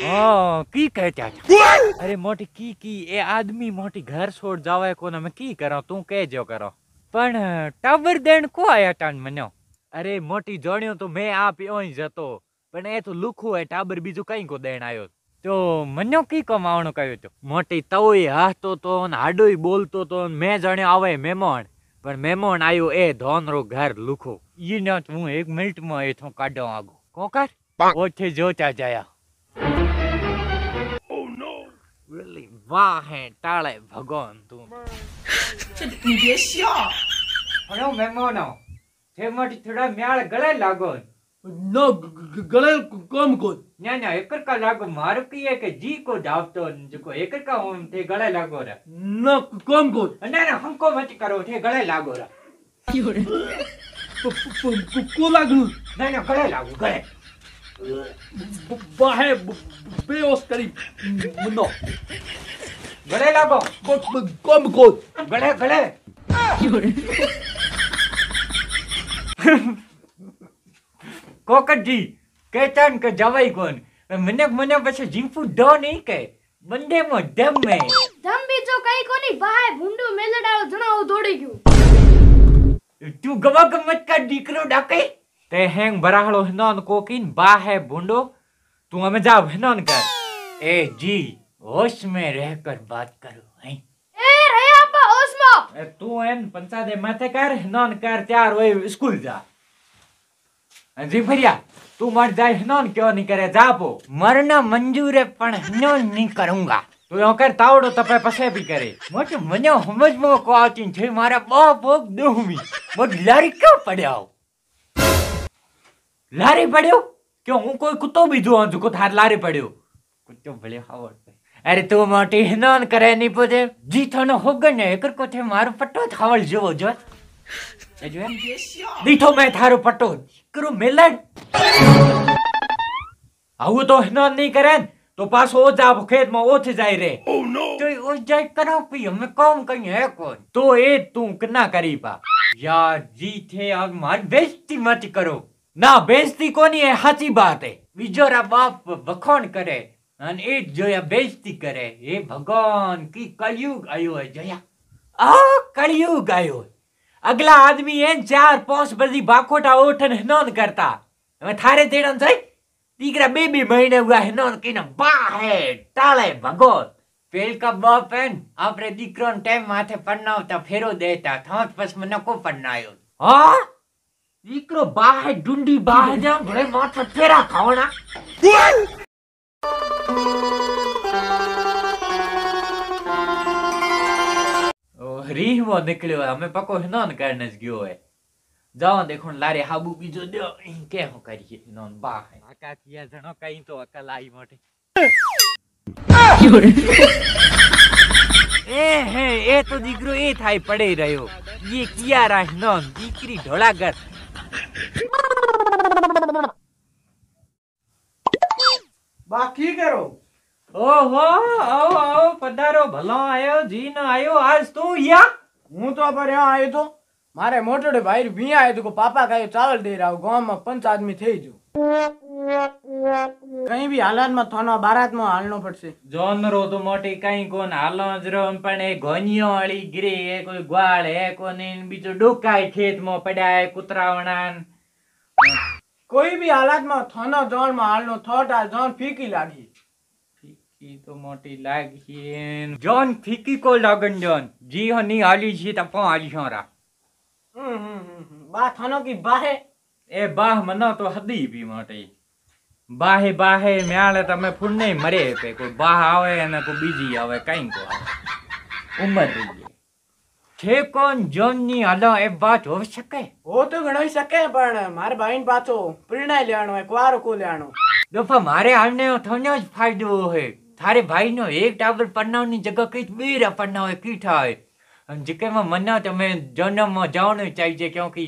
હા કી કહેતા અરે મોટી કી કી એ આદમી મોટી ઘર છોડ જાવે કોને? મે કી કરો તું કહેજો કરો. પણ ટાવર દેણ કો આયા તાન મને? અરે મોટી જોણ્યો તો મેં આ પીઓઈ જતો પણ એ તો લુખું હે ટાબર બીજું કઈ કો દેણ આયો? તો મને કી કમાવાનો કહ્યું તો? મોટી તવઈ હાથતો તો ને હાડોઈ બોલતો તો ને મેં જાણ્યો આવે મેમણ. પણ મેમણ આવ્યો એ ધોનરો ઘર લુખો. ઈ ન હું એક મિનિટમાં એ થો કાઢો આગો. કોકર? ઓછે જોતા જાયા. वाह है टाड़े भगवान तू બેસ્યો ઘણો મહેમાનો જેમાંથી થોડા મ્યાળ ગળે લાગો ન ગળે કોમ કોદ ના ના એકર કા લાગો મારું કહીએ કે જી કો ડાવતો જકો એકર કા હું તે ગળે લાગો રે ન કોમ કોદ ના ના હંકો મત કરો તે ગળે લાગો રે ક્યો રે કો લાગનું ના ના ગળે લાગો ગળે બાહે બેઓસ કરી મનો. ગળે લાગો કોમ કોદ ગળે ગળે，કોકટજી કહેતાન કે જવાય કોણ? મને મને પછી જીંફુ ડો નહીં કે બંને મો ધમ મે ધમ બીજો કઈ કોની? ભાઈ ભૂંડું મેલડાળો જણાવો દોડી ગયો. તું ગવા ગમત કા દીકરો ડાકે. ते हैंग बराहड़ो हिनोन कोकिन बा है बुंडो तू हमें जाओ हिनोन कर। ए जी होश में रहकर बात करो हैं? ए रे आपा होश में। तू एन पंचा दे माथे कर हिनोन कर तैयार होए स्कूल जा। जी भैया तू मर जाए हिनोन क्यों नहीं करे? जा पो। मरना मंजूर है पण हिनोन नहीं करूँगा। तू यो कर तावड़ो तपे पसे भी करे। मच मने समझ मो को आती छे मारा बाप बोक दूमी मो लड़का पड़ाओ લારી પડ્યો કે હું કોઈ કુત્તો બીજો છું કો થાર લારી પડ્યો કુત્તો ભલે હાવડ અરે તું મોટી હિનોન કરે નહીં પોતે જી થનો હોગન ને એકર કોથે મારો પટ્ટો થાવળ જેવો જો એ જો એમ 别笑， દીઠો મેં થારો પટ્ટો કરો મેલડ આવું તો હિનોન નહીં કરે ને તો પાછો ઓજા ખેતમાં ઓછ જાય રે તો ઈ ઓછ જાય કરાવ પી અમે કોમ કઈ હે કોણ તો એ જ તું કના કરી પા યાર જી થે આગ માર બેસ્તી મત કરો ના બેજતી કોની એ સાચી વાત એ બીજોરા બાપ વખોણ કરે અને એ જ જોયા બેજતી કરે એ ભગવાન કી કળિયુગ આવ્યો હોય જોયા આ કળિયુગ આવ્યો અગલા આદમી એન ચાર પાંચ બધી બાખોટા ઓઠન હેનોન કરતા હવે થારે તેડન જાય દીકરા બે બે મહિને ઉગા હેનોન કીને બાહે ટાળે ભગવાન પેલકા બાપ એન આપણે દીકરો ટાઈમ માથે પરણાવતા ફેરો દેતા થાંત પછી મને કો પરણાયો હા દીકરો બા હે ડુંડી બા હે જામ ભલે માથે ફેરા ખાવણા રીહમાં નીકળ્યો હોય અમે પકો હિનોન કરીને જ ગયો હોય જાઓ દેખો ને લારે હાબુ બીજો દો ઈ કે હું કરીએ હિનોન બા હે આકા કિયા જણો કઈ તો અકલ આઈ મોટી 有人， એ હે એ તો દીકરો એ થાય પડે રહ્યો ये કિયા રા હિનોન દીકરી ઢોળાગર બાકી કરો. ઓહો, આવો આવો, પધારો. ભલો આયો, જીન આયો. આજ તું યા? હું તો પર આયો તો. મારે મોટોડે ભાઈ ભી આયો તો પાપા કાયો ચાવલ દે રાવ ગામમાં પંચ આદમી થઈ જો કઈ બી હાલતમાં થોનો બારાતમાં હાલનો પડશે. જોનરો તો મોટી કઈ કોન હાલો જ રમ પણ એ ઘોનિયો અળી ગરી, એ કોઈ ગ્વાળ, એ કોની બીજો ડોકાય ખેતમાં પડ્યા એ કુતરાવણાન. કોઈ બી હાલાતમાં થોનો જોણમાં હાલનો થોટ આ જોણ ફીકી લાગી ફીકી તો મોટી લાગી જોન ફીકી કો લાગન જોન જી હો ની હાલી છે તો પો હાલી છોરા હમ હમ હમ હમ. બા થોનો કી બાહે એ બાહ મનો તો હદી બી મોટી બાહે બાહે મ્યાળે તમે ફૂડ નહીં મરે પે કોઈ બાહ આવે અને કોઈ બીજી આવે કઈ કો આવે ઉંમર થઈ ગઈ છે કોણ જોનની હલો એ વાત હોઈ શકે? હો તો ઘણોય શકે પણ મારે ભાઈ પાછો પ્રેરણા લેવાનો એક વારો કો લેવાનો. દોફા મારે હાલને થનો જ ફાયદો હોય. તારે ભાઈનો એક ટાબર પરનાવની જગ્યા કઈ બે પરનાવ કી થાય? અને જીકેમાં મના તમે જન્મમાં જવાનું ચાહીજે ક્યોંકિ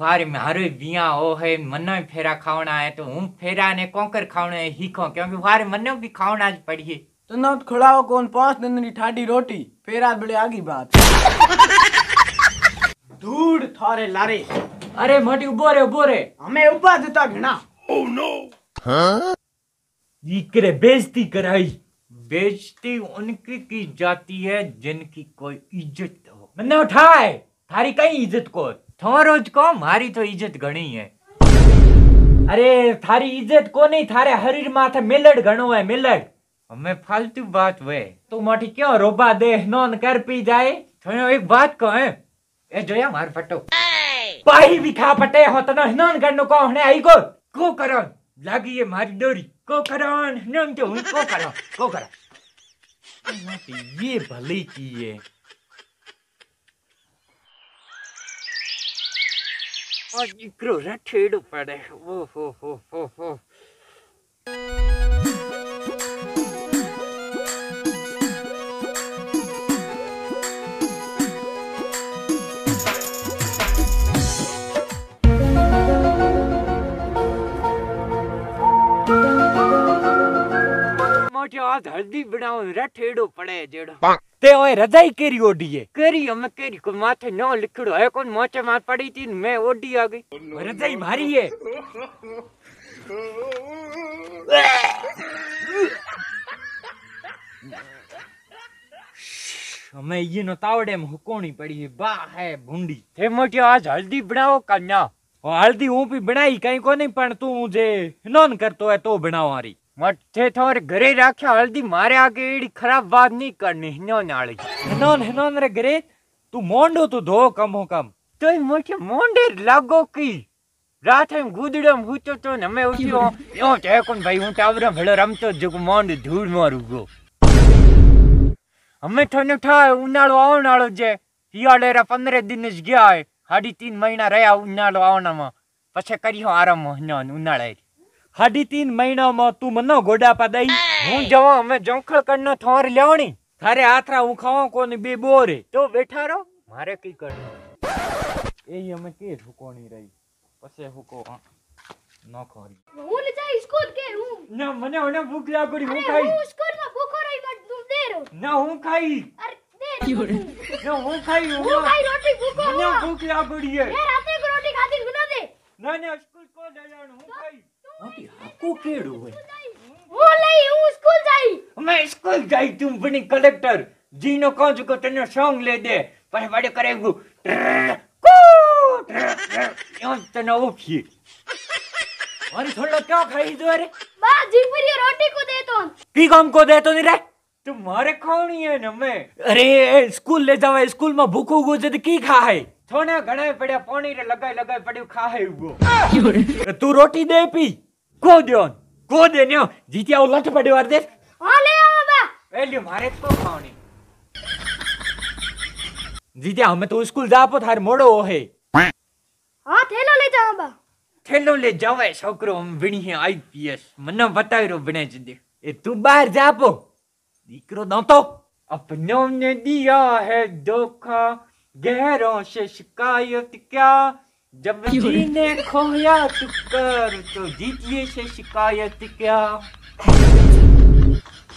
ભારે મારો બિયા હો હે મને ફેરા ખાવણા હે તો હું ફેરા ને કોંકર ખાવણા હે હીખો ક્યોંકિ ભારે મને બી ખાવણા જ પડીએ. तो ना तो खुड़ाओ कौन पाँच दिन की ठाडी रोटी? फिर आज बड़े आगी बात। धूड़ थारे लारे। अरे मटी उबो रे उबो रे। हमें उबा देता घना ओह नो हाँ करे बेइज्जती कराई। बेइज्जती उनकी की जाती है जिनकी कोई इज़्ज़त हो। मन्ने उठाए थारी कई इज़्ज़त को? थोरो को मारी तो इज़्ज़त घणी है। अरे थारी इज़्ज़त को नहीं थारे हरीर माथे मिलड़ घणो है मिलड़। हमें फालतू बात वे तू मठी क्यों रोबा दे नॉन कर पी जाए थोड़ी एक बात को ए जोया मार फटो पाही भी खा पटे हो तनो नॉन करनो को हने आई को को करो लागी ये मारी डोरी को करो नॉन तो को करो को करो ये भली की है और इकरो रठेड़ो पड़े ओ हो हो हो हो આ હલ્દી બનાવો રઠેડો પડે જેડો તે ઓય રજાઈ કેરી ઓઢીએ કેરી અમે કેરી કોઈ માથે ન લીખડો હે કોણ મોચે માર પડી હતી ને મેં ઓઢી આ ગઈ રજાઈ મારી હે અમે ઈનો તાવડે માં હુકોણી પડી હે બા હે ભૂંડી તે મોટી આજ હલ્દી બનાવો કન્યા હલ્દી હું બી બનાવી કઈ કો નહીં પણ તું જે નોન કરતો હોય તો બનાવો હારી મઠે તમારે ઘરે રાખ્યા હલ્દી મારે આગે એડી ખરાબ વાત નહીં કરની હિનો નાળી. હિનો હિનો રે ઘરે તું મોંડો તું ધો કમો કમ. તોય મોટે મોંડે લાગો કી. રાતે ગુદડમ હૂતો તો ને અમે ઉઠ્યો. યો તે કોણ ભાઈ હું ટાવરા ભેળો રમતો જ મોંડ ધૂળ મારું ગો અમે થને ઠાય ઉનાળો આવનાળો જે. હિયાળેરા પંદરે દિન જ ગયા સાડી તીન મહિના રહ્યા ઉનાળો આવનામાં. પછી કર્યો આરામ ઉનાળે સાડી તીન મહિનામાં તું મને ગોડા પાદાઈ હું જવા અમે જોંખળ કરનો થોર લેવણી. તારે આથરા હું ખાવા કોની બે બોરે? તો બેઠા રહો. મારે કી કરવું? એ અમે કે ઝુકોણી રહી. પછી હુકો ન ખોરી. હું ને જાય સ્કૂલ કે હું? ના મને મને ભૂખ લાગડી હું ખાઈ. હું સ્કૂલમાં ભૂખો રહી બટ તું દેરો ના હું ખાઈ. અરે દે ના હું ખાઈ હું હું ખાઈ રોટી ભૂખો મને ભૂખ લાગડી હે એ રાતે રોટી ખાધી ગુના દે. ના ના આટી હાકો કેડું હોય. હું લઈ હું સ્કૂલ જઈ અમે સ્કૂલ જઈ તું ભણી કલેક્ટર. જીનો કહું છું કે તને સોંગ લે દે. પછી વાડે કરે એવું. તને ઓળખી અરે થોડો ક્યાં ખાઈ દો અરે? બા જીપરી રોટી કો દે તો કી કામ કો દે તો ની રે? તો મારે ખાવણી હે ને મે અરે સ્કૂલ લે જાવે સ્કૂલમાં ભૂખું ગો જદ કી ખાય? થોડા ઘણા પડ્યા પાણી રે લગાઈ લગાઈ પડ્યું ખાય ઉગો. તું રોટી દે પી. ಕೋದ್ಯೋನ್ ಕೋದೆ ನೀವು ಜೀತಿ ಅವು ಲಟ್ ಪಡಿವಾರ್ದೆ ಎಲ್ಲಿ ಮಾರೆ ಕೋಣಿ जीते हमें तो स्कूल जा पो थार मोड़ो है हाँ थेलो ले जाओ बा थेलो ले जावे छोकरो हम विणी है आईपीएस मने बताई रो विणे जी ए तू बाहर जा पो दीकरो दो तो अपनों ने दिया है धोखा गहरों से शिकायत क्या जब? जी ने खोया तो कर तो जीतिए से शिकायत क्या